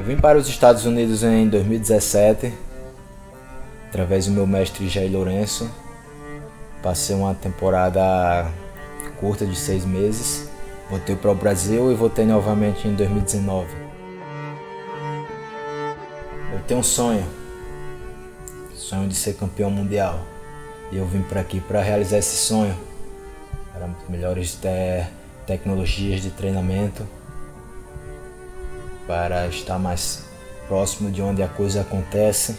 Eu vim para os Estados Unidos em 2017, através do meu mestre Jair Lourenço. Passei uma temporada curta de seis meses. Voltei para o Brasil e voltei novamente em 2019. Eu tenho um sonho, sonho de ser campeão mundial. E eu vim para aqui para realizar esse sonho, para melhores te tecnologias de treinamento para estar mais próximo de onde a coisa acontece,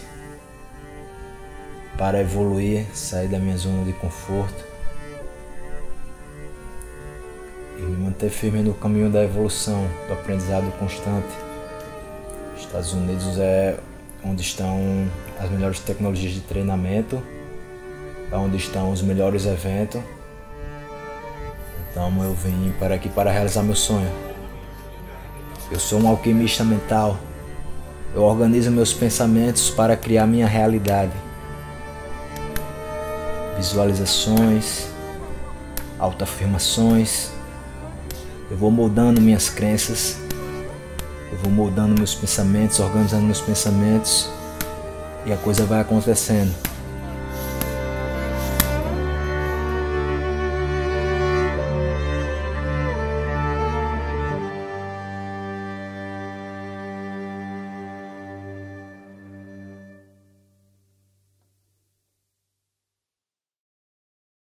para evoluir, sair da minha zona de conforto e me manter firme no caminho da evolução, do aprendizado constante. Os Estados Unidos é onde estão as melhores tecnologias de treinamento, é onde estão os melhores eventos. Então eu vim para aqui para realizar meu sonho. Eu sou um alquimista mental. Eu organizo meus pensamentos para criar minha realidade. Visualizações, autoafirmações. Eu vou moldando minhas crenças. Eu vou moldando meus pensamentos, organizando meus pensamentos. E a coisa vai acontecendo.